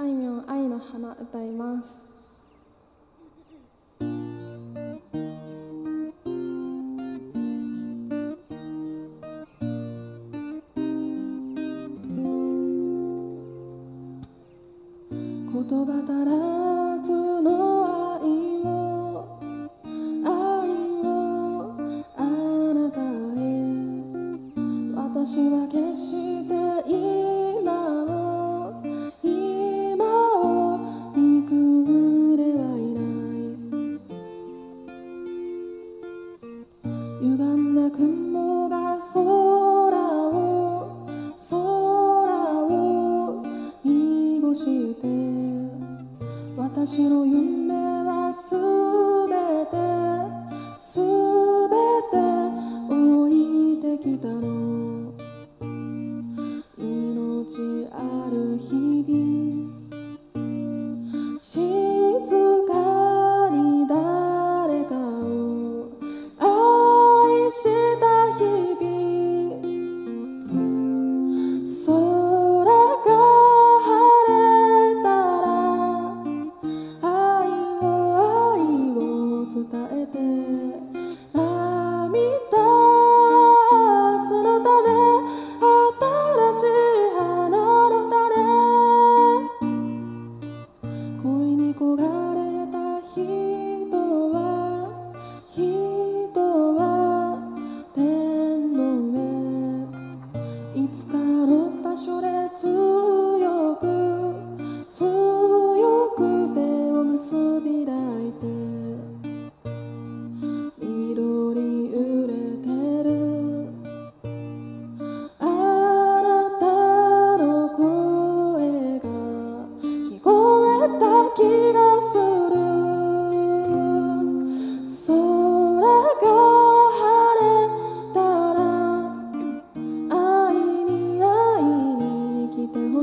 あいみょん愛の花歌います。言葉足ら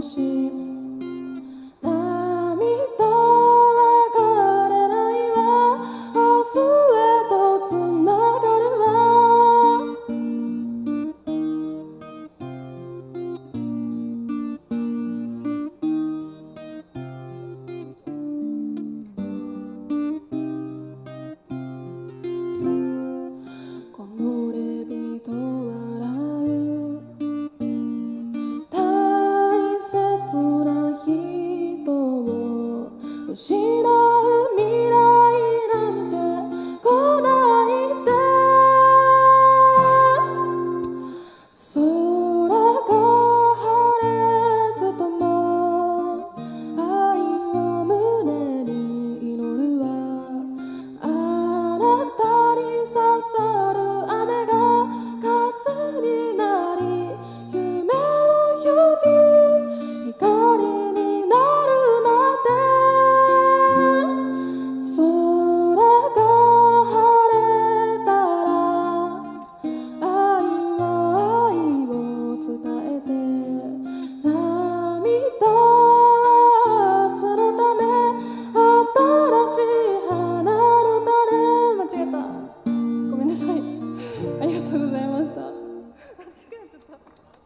も。Super.